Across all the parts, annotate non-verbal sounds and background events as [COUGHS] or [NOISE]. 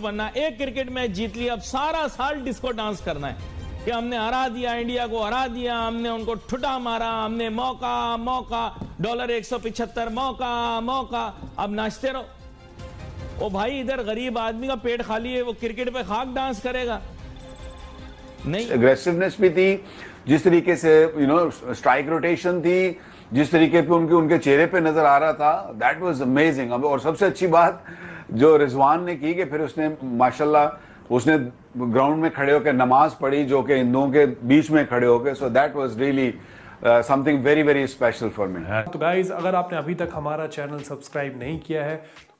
बनना। एक cricket match जीत लिया अब सारा साल डिस्को डांस करना है। कि हमने हरा दिया, इंडिया को हरा दिया, हमने उनको ठुटा मारा, हमने मौका मौका डॉलर एक सौ पिछहत्तर, मौका मौका। अब नाचते रहो। ओ भाई, इधर गरीब आदमी का पेट खाली है, वो क्रिकेट पे खाक डांस करेगा। नहीं। एग्रेसिवनेस भी थी, जिस तरीके से यू नो स्ट्राइक रोटेशन थी, जिस तरीके पे उनके उनके चेहरे पे नज़र आ रहा था दैट वाज अमेजिंग और सबसे अच्छी बात जो रिजवान ने की कि फिर उसने, माशाल्लाह, उसने ग्राउंड में खड़े होकर नमाज़ पढ़ी जो कि हिंदुओं के बीच में खड़े होकर। So that was really something very very special for me तो गाइज़ अगर आपने अभी तक हमारा चैनल सब्सक्राइब नहीं किया है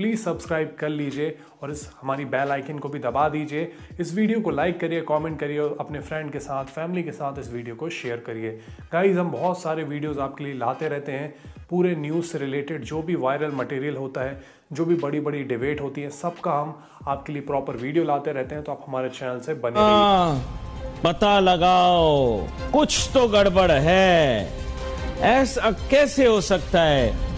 प्लीज़ सब्सक्राइब कर लीजिए और इस हमारी बेल आइकन को भी दबा दीजिए। इस वीडियो को लाइक करिए कमेंट करिए और अपने फ्रेंड के साथ फैमिली के साथ इस वीडियो को शेयर करिए। गाइज़ हम बहुत सारे वीडियोस आपके लिए लाते रहते हैं। पूरे न्यूज़ से रिलेटेड जो भी वायरल मटेरियल होता है जो भी बड़ी बड़ी डिबेट होती है सबका हम आपके लिए प्रॉपर वीडियो लाते रहते हैं। तो आप हमारे चैनल से बने हाँ, पता लगाओ कुछ तो गड़बड़ है। ऐसा कैसे हो सकता है?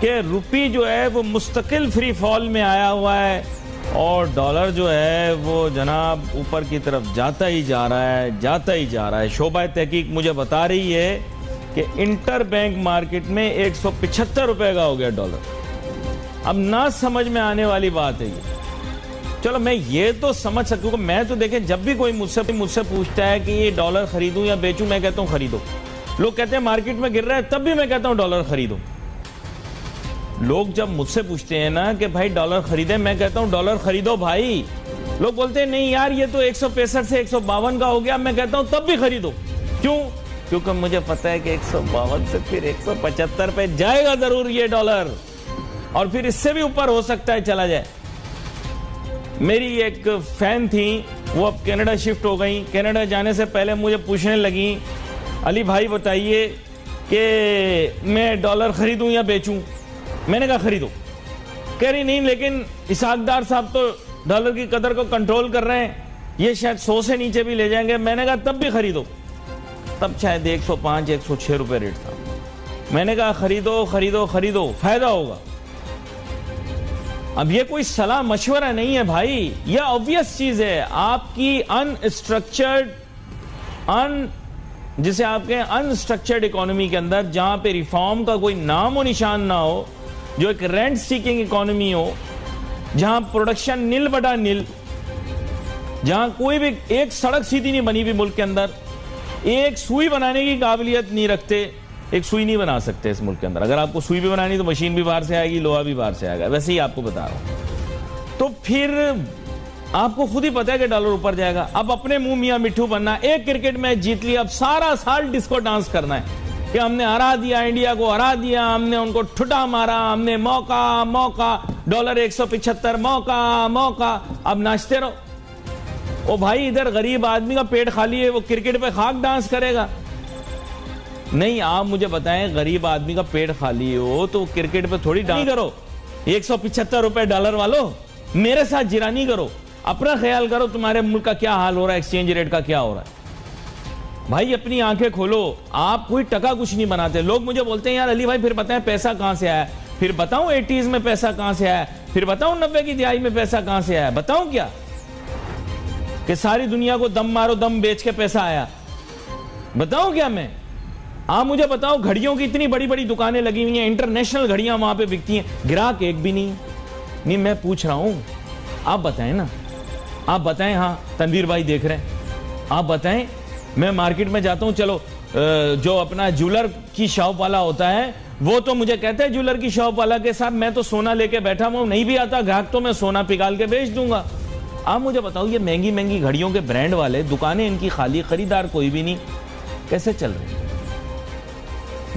कि रुपी जो है वो मुस्तकिल फ्री फॉल में आया हुआ है और डॉलर जो है वो जनाब ऊपर की तरफ़ जाता ही जा रहा है, जाता ही जा रहा है। शोबा तहकीक मुझे बता रही है कि इंटर बैंक मार्केट में एक सौ पिछहत्तर रुपए का हो गया डॉलर अब ना समझ में आने वाली बात है ये। चलो मैं ये तो समझ सकूँ कि मैं तो देखें, जब भी कोई मुझसे मुझसे पूछता है कि ये डॉलर खरीदूं या बेचूं, मैं कहता हूँ खरीदो। लोग कहते हैं मार्केट में गिर रहा है, तब भी मैं कहता हूँ डॉलर खरीदो। लोग जब मुझसे पूछते हैं ना कि भाई डॉलर खरीदे, मैं कहता हूँ, डॉलर खरीदो भाई। लोग बोलते हैं, नहीं यार, ये तो एक सौ पैंसठ से एक सौ बावन का हो गया। मैं कहता हूँ, तब भी खरीदो। क्यों? क्योंकि मुझे पता है कि एक सौ बावन से फिर एक सौ पचहत्तर पे जाएगा ज़रूर ये डॉलर। और फिर इससे भी ऊपर हो सकता है, चला जाए। मेरी एक फ़ैन थी, वो अब कनाडा शिफ्ट हो गई। कनाडा जाने से पहले मुझे पूछने लगी, अली भाई, बताइए कि मैं डॉलर खरीदूं या बेचूं? मैंने कहा खरीदो। कह रही, नहीं, लेकिन इसाकदार साहब तो डॉलर की कदर को कंट्रोल कर रहे हैं। ये शायद सौ से नीचे भी ले जाएँगे। मैंने कहा, तब भी खरीदो। तब शायद 105 106 रुपए रेट था। मैंने कहा, खरीदो खरीदो खरीदो, फ़ायदा होगा। अब ये कोई सलाह मशवरा नहीं है भाई। यह ऑब्वियस चीज़ है। आपकी अनस्ट्रक्चर्ड अन जिसे आपके अनस्ट्रक्चर्ड इकोनॉमी के अंदर, जहाँ पे रिफॉर्म का कोई नाम और निशान ना हो जो एक रेंट सीकिंग इकोनॉमी हो, जहाँ प्रोडक्शन नील बटा नील जहाँ कोई भी एक सड़क सीधी नहीं बनी हुई मुल्क के अंदर, एक सुई बनाने की काबिलियत नहीं रखते, एक सुई नहीं बना सकते इस मुल्क के अंदर। अगर आपको सुई भी बनानी तो मशीन भी बाहर से आएगी, लोहा भी बाहर से आएगा, वैसे ही आपको बता रहा हूँ। तो फिर आपको खुद ही पता है कि डॉलर ऊपर जाएगा। अब अपने मुँह मियाँ मिठू बनना, एक क्रिकेट मैच जीत लिया, अब सारा साल डिस्को डांस करना है। कि हमने हरा दिया इंडिया को हरा दिया हमने उनको ठुटा मारा हमने मौका मौका डॉलर एक मौका मौका। अब नाचते रहो। ओ भाई इधर गरीब आदमी का पेट खाली है वो क्रिकेट पे खाक डांस करेगा। नहीं आप मुझे बताएँ गरीब आदमी का पेट खाली हो तो क्रिकेट पे थोड़ी डांस करो। एक सौ पिछहत्तर रुपए डॉलर वालों मेरे साथ जिरानी करो। अपना ख्याल करो तुम्हारे मुल्क का क्या हाल हो रहा है एक्सचेंज रेट का क्या हो रहा है। भाई, अपनी आँखें खोलो। आप कोई टका कुछ नहीं बनाते। लोग मुझे बोलते हैं, यार अली भाई, फिर बताएँ, पैसा कहाँ से आया? फिर बताऊँ, एटीज में पैसा कहाँ से आया? फिर बताऊँ, नब्बे की दिहाई में पैसा कहाँ से आया? बताऊँ क्या? कि सारी दुनिया को दम मारो, दम बेच के पैसा आया। बताऊँ क्या मैं? आप मुझे बताओ, घड़ियों की इतनी बड़ी बड़ी दुकानें लगी हुई हैं, इंटरनेशनल घड़ियाँ वहाँ पे बिकती हैं। ग्राहक एक भी नहीं। नहीं, मैं पूछ रहा हूँ, आप बताएँ ना। आप बताएँ हाँ तनवीर भाई देख रहे हैं। आप बताएँ मैं मार्केट में जाता हूँ, चलो जो अपना ज्वेलर की शॉप वाला होता है, वो तो मुझे कहते हैं ज्वेलर की शॉप वाला के साथ मैं तो सोना लेके बैठा हूँ, नहीं भी आता, ग्राहक तो मैं सोना पिघाल के बेच दूँगा। आप मुझे बताओ, ये महँगी महँगी घड़ियों के ब्रांड वाले, दुकानें इनकी खाली, खरीदार कोई भी नहीं, कैसे चल रही है?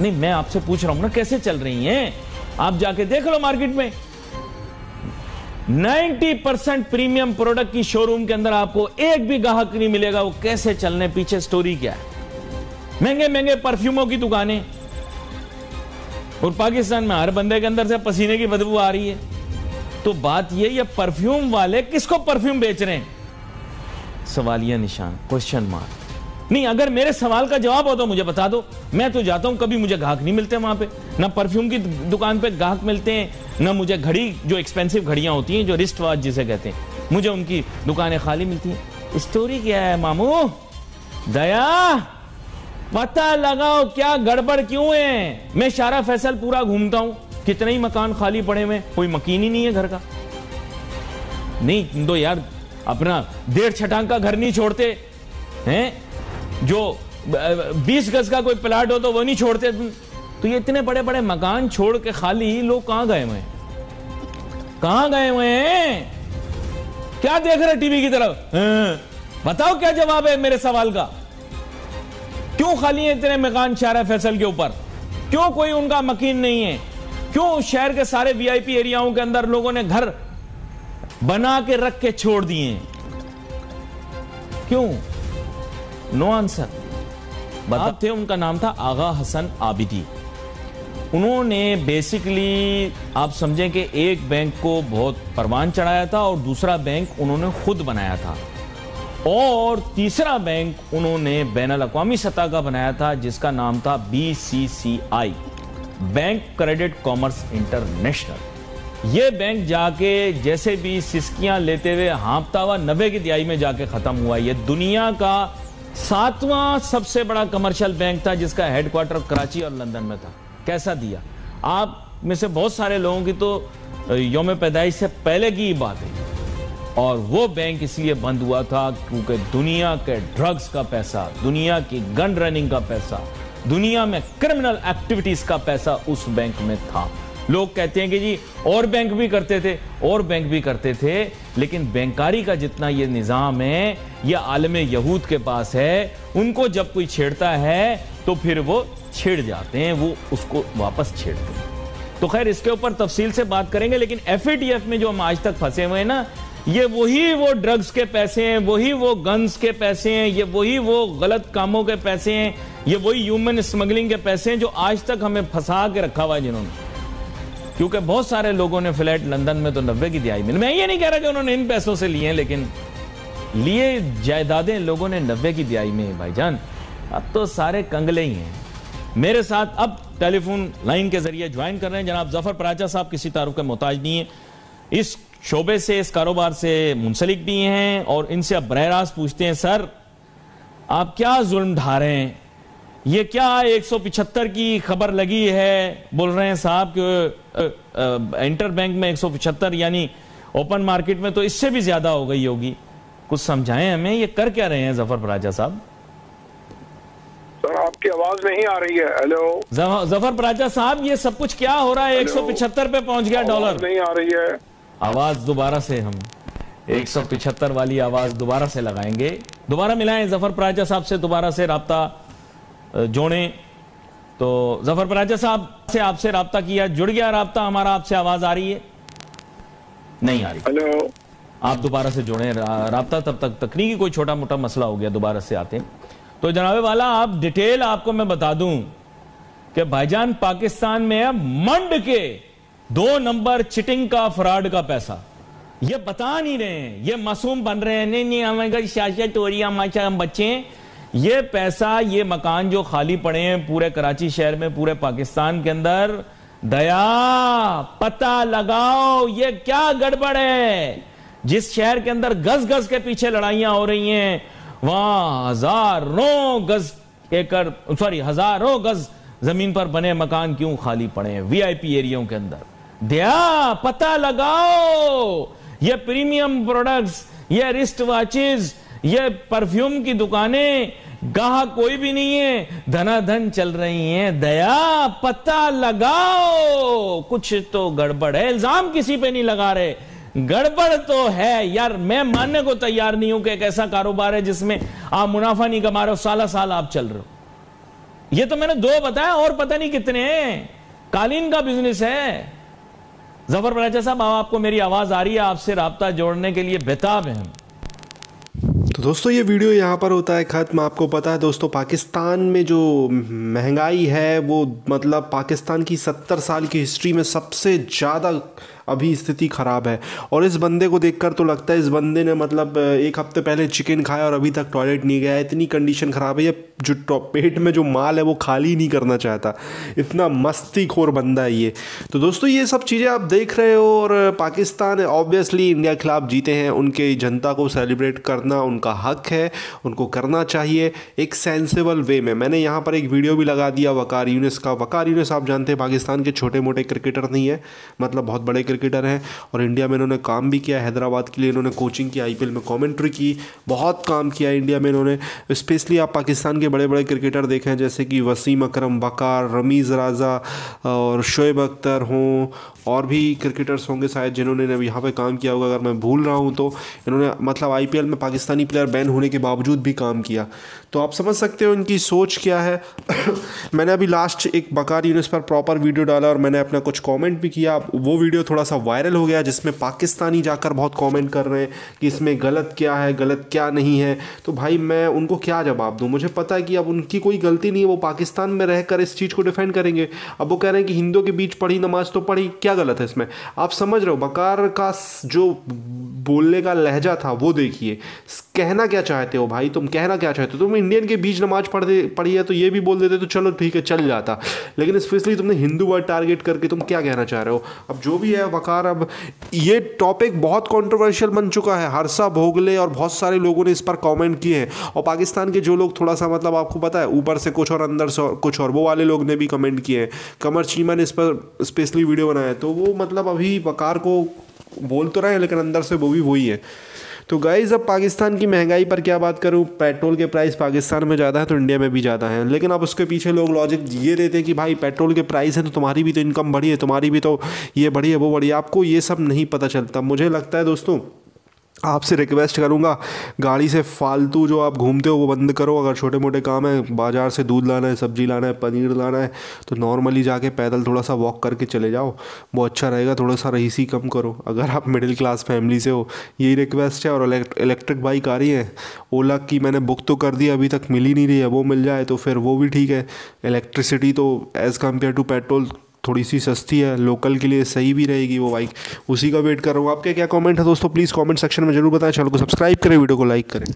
नहीं, मैं आपसे पूछ रहा हूँ ना, कैसे चल रही हैं? आप जाके देख लो मार्केट में। 90 परसेंट प्रीमियम प्रोडक्ट की शोरूम के अंदर आपको एक भी ग्राहक नहीं मिलेगा, वो कैसे चलने पीछे स्टोरी क्या है? महँगे महँगे परफ्यूमों की दुकानें। और पाकिस्तान में हर बंदे के अंदर से पसीने की बदबू आ रही है। तो बात ये ये परफ्यूम वाले किसको परफ्यूम बेच रहे हैं? सवालिया निशान क्वेश्चन मार्क नहीं, अगर मेरे सवाल का जवाब हो तो मुझे बता दो। मैं तो जाता हूँ, कभी मुझे ग्राहक नहीं मिलते वहाँ पे। ना परफ्यूम की दुकान पे ग्राहक मिलते हैं, ना मुझे घड़ी, जो एक्सपेंसिव घड़ियाँ होती हैं, जो रिस्ट वॉच जिसे कहते हैं, मुझे उनकी दुकानें खाली मिलती हैं। स्टोरी क्या है, मामू? दया, पता लगाओ, क्या गड़बड़ क्यों है? मैं शारा फैसल पूरा घूमता हूँ। कितने ही मकान खाली पड़े हुए कोई मकीन ही नहीं है घर का। नहीं तो यार अपना डेढ़ छटांग का घर नहीं छोड़ते, हैं? जो बीस गज का कोई प्लाट हो तो वो नहीं छोड़ते। तो ये इतने बड़े बड़े मकान छोड़ के खाली लोग कहाँ गए हुए हैं? कहाँ गए हुए हैं? क्या देख रहे टीवी की तरफ़? बताओ क्या जवाब है मेरे सवाल का? क्यों खाली है इतने मकान शारा फैसल के ऊपर? क्यों कोई उनका मकीन नहीं है? क्यों शहर के सारे वीआईपी एरियाओं के अंदर लोगों ने घर बना के रख के छोड़ दिए क्यों? नो आंसर बता थे उनका नाम था आगा हसन आबिदी। उन्होंने बेसिकली आप समझें कि एक बैंक को बहुत परवान चढ़ाया था और दूसरा बैंक उन्होंने खुद बनाया था। और तीसरा बैंक उन्होंने बैन अवी सतह का बनाया था जिसका नाम था B C C I bank credit commerce international ये बैंक जाके जैसे भी सिस्कियाँ लेते हुए हाँपता हुआ नब्बे की दिहाई में जाके खत्म हुआ। ये दुनिया का सातवां सबसे बड़ा कमर्शियल बैंक था जिसका हेडक्वार्टर कराची और लंदन में था। कैसा दिया? आप में से बहुत सारे लोगों की तो योम पैदाइश से पहले की बात है। और वो बैंक इसलिए बंद हुआ था क्योंकि दुनिया के ड्रग्स का पैसा, दुनिया की गन रनिंग का पैसा, दुनिया में क्रिमिनल एक्टिविटीज़ का पैसा उस बैंक में था। लोग कहते हैं कि जी, और बैंक भी करते थे, और बैंक भी करते थे, लेकिन बैंकारी का जितना ये निज़ाम है, ये आलम यहूद के पास है, उनको जब कोई छेड़ता है तो फिर वो छेड़ जाते हैं, वो उसको वापस छेड़ते हैं। तो खैर, इसके ऊपर तफसील से बात करेंगे, लेकिन एफ़ में जो हम आज तक फंसे हुए हैं ना, ये वही वो ड्रग्स के पैसे हैं, वही वो गन्स के पैसे हैं, ये वही वो गलत कामों के पैसे हैं, ये वही ह्यूमन स्मगलिंग के पैसे हैं, जो आज तक हमें फंसा के रखा हुआ है जिन्होंने। क्योंकि बहुत सारे लोगों ने फ्लैट लंदन में तो नब्बे की दिहाई मिली मैं ये नहीं कह रहा कि उन्होंने इन पैसों से लिए लेकिन लिए जायदादें लोगों ने नब्बे की दिहाई में भाईजान। अब तो सारे कंगले ही हैं। मेरे साथ अब टेलीफोन लाइन के ज़रिए ज्वाइन कर रहे हैं। जनाब ज़फ़र पराचा साहब, किसी तारुफ के मोहताज नहीं है। इस शोबे से, इस कारोबार से मुंसलिक भी हैं और इनसे अब बरह रास्त पूछते हैं, सर, आप क्या जुल्म ढा रहे हैं? ये क्या 175 की खबर लगी है? बोल रहे हैं साहब कि इंटर बैंक में 175 यानी ओपन मार्केट में तो इससे भी ज़्यादा हो गई होगी। कुछ समझाएँ हमें ये कर क्या रहे हैं ज़फ़र पराजा साहब? सर आपकी आवाज़ नहीं आ रही है। हेलो? ज़फ़र पराजा साहब ये सब कुछ क्या हो रहा है? 175 पे पहुँच गया डॉलर। नहीं आ रही है। आवाज़ दोबारा से हम 175 वाली आवाज़ दोबारा से लगाएँगे। दोबारा मिलाएँ ज़फ़र पराजा साहब से दोबारा से रबता जोड़ें। तो ज़फ़र पराजा साहब से आपसे रबता किया जुड़ गया रबता हमारा आपसे आवाज़ आ रही है? नहीं आ रही। हेलो। आप दोबारा से जोड़ें रबता तब तक तकनीकी कोई छोटा मोटा मसला हो गया दोबारा से आते हैं। तो जनाबे वाला आप डिटेल आपको मैं बता दूँ कि भाईजान पाकिस्तान में मंड के दो नंबर चिटिंग का फ्रॉड का पैसा। ये बता नहीं रहे हैं ये मासूम बन रहे हैं। नहीं नहीं हमारे शाशत हो रही है हमारे हम बच्चे ये पैसा, ये मकान जो खाली पड़े हैं पूरे कराची शहर में, पूरे पाकिस्तान के अंदर, दया, पता लगाओ, ये क्या गड़बड़ है? जिस शहर के अंदर गज गज के पीछे लड़ाइयाँ हो रही हैं, वहाँ हज़ारों गज एकड़ सॉरी हज़ारों गज ज़मीन पर बने मकान क्यों खाली पड़े हैं वीआईपी एरियो के अंदर? दया, पता लगाओ! ये प्रीमियम प्रोडक्ट्स, ये रिस्ट वॉचेस ये परफ्यूम की दुकानें गाह कोई भी नहीं है। धनाधन चल रही हैं। दया, पता लगाओ। कुछ तो गड़बड़ है। इल्ज़ाम किसी पे नहीं लगा रहे। गड़बड़ तो है यार। मैं मानने को तैयार नहीं हूँ कि एक ऐसा कारोबार है जिसमें आप मुनाफा नहीं कमा रहे हो, साला साल आप चल रहे हो। ये तो मैंने दो बताया, और पता नहीं कितने हैं। कालीन का बिज़नेस है। ज़फ़र बराजा साहब आपको मेरी आवाज़ आ रही है। आपसे रबता जोड़ने के लिए बेताब है तो दोस्तों, ये वीडियो यहाँ पर होता है ख़त्म। आपको पता है दोस्तों, पाकिस्तान में जो महँगाई है, वो मतलब पाकिस्तान की सत्तर साल की हिस्ट्री में सबसे ज़्यादा अभी स्थिति ख़राब है। और इस बंदे को देखकर तो लगता है इस बंदे ने मतलब एक हफ़्ते पहले चिकन खाया और अभी तक टॉयलेट नहीं गया इतनी कंडीशन ख़राब है। ये जो पेट में जो माल है वो खाली नहीं करना चाहता। इतना मस्ती खोर बंदा है ये। तो दोस्तों, ये सब चीज़ें आप देख रहे हो और पाकिस्तान ऑब्वियसली इंडिया के खिलाफ जीते हैं। उनके जनता को सेलिब्रेट करना उनका हक है। उनको करना चाहिए एक सेंसिबल वे में। मैंने यहाँ पर एक वीडियो भी लगा दिया, वकार यूनिस का। वकार यूनिस आप जानते हैं, पाकिस्तान के छोटे मोटे क्रिकेटर नहीं है। मतलब बहुत बड़े क्रिकेटर हैं और इंडिया में इन्होंने काम भी किया, हैदराबाद के लिए इन्होंने कोचिंग की आईपीएल में कॉमेंट्री की, बहुत काम किया इंडिया में इन्होंने। स्पेशली आप पाकिस्तान के बड़े बड़े क्रिकेटर देखें, जैसे कि वसीम अकरम, बकार, रमीज़ राजा और शोएब अख्तर हों, और भी क्रिकेटर्स होंगे शायद जिन्होंने यहाँ पे काम किया होगा, अगर मैं भूल रहा हूँ तो। इन्होंने मतलब आईपीएल में पाकिस्तानी प्लेयर बैन होने के बावजूद भी काम किया। तो आप समझ सकते हो इनकी सोच क्या है। [COUGHS] मैंने अभी लास्ट एक बकार यूनिस पर प्रॉपर वीडियो डाला और मैंने अपना कुछ कमेंट भी किया। वो वीडियो थोड़ा सा वायरल हो गया जिसमें पाकिस्तानी जाकर बहुत कमेंट कर रहे हैं कि इसमें गलत क्या है, गलत क्या नहीं है। तो भाई, मैं उनको क्या जवाब दूँ? मुझे पता है कि अब उनकी कोई गलती नहीं है, वो पाकिस्तान में रहकर इस चीज़ को डिफेंड करेंगे। अब वो कह रहे हैं कि हिंदुओं के बीच पढ़ी, नमाज़ तो पढ़ी, क्या गलत है इसमें? आप समझ रहे हो, बकार का जो बोलने का लहजा था, वो देखिए। कहना क्या चाहते हो भाई? तुम कहना क्या चाहते हो? तुम इंडियन के बीच नमाज़ पढ़ दे पढ़ी है तो ये भी बोल देते तो चलो ठीक है, चल जाता। लेकिन स्पेशली तुमने हिंदू वर्ड टारगेट करके तुम क्या कहना चाह रहे हो? अब जो भी है वकार, अब ये टॉपिक बहुत कंट्रोवर्शियल बन चुका है। हर्षा भोगले और बहुत सारे लोगों ने इस पर कमेंट किए हैं। और पाकिस्तान के जो लोग थोड़ा सा मतलब आपको पता है, ऊपर से कुछ और, अंदर से कुछ और, वो वाले लोग ने भी कमेंट किए हैं। कमर चीमा ने इस पर स्पेशली वीडियो बनाया तो वो मतलब अभी वकार को बोल तो रहे हैं, लेकिन अंदर से वो भी वही है। तो गाइज़ अब पाकिस्तान की महँगाई पर क्या बात करूँ? पेट्रोल के प्राइस पाकिस्तान में ज़्यादा है तो इंडिया में भी ज़्यादा है। लेकिन अब उसके पीछे लोग लॉजिक ये देते हैं कि भाई, पेट्रोल के प्राइस हैं तो तुम्हारी भी तो इनकम बढ़ी है, तुम्हारी भी तो ये बढ़ी है, वो बढ़ी है। आपको ये सब नहीं पता चलता। मुझे लगता है दोस्तों आपसे रिक्वेस्ट करूँगा, गाड़ी से फालतू जो आप घूमते हो वो बंद करो, अगर छोटे मोटे काम है, बाज़ार से दूध लाना है, सब्ज़ी लाना है, पनीर लाना है तो नॉर्मली जाके पैदल थोड़ा सा वॉक करके चले जाओ, वो अच्छा रहेगा थोड़ा सा रईसी कम करो। अगर आप मिडिल क्लास फैमिली से हो, यही रिक्वेस्ट है, और इलेक्ट्रिक बाइक आ रही है, ओला की मैंने बुक तो कर दी, अभी तक मिल ही नहीं रही है, वो मिल जाए तो फिर वो भी ठीक है। इलेक्ट्रिसिटी तो एज़ कंपेयर टू पेट्रोल थोड़ी सी सस्ती है लोकल के लिए सही भी रहेगी वो बाइक उसी का वेट कर रहा हूँ। आपके क्या कमेंट है दोस्तों? प्लीज़ कमेंट सेक्शन में ज़रूर बताएँ। चैनल को सब्सक्राइब करें वीडियो को लाइक करें।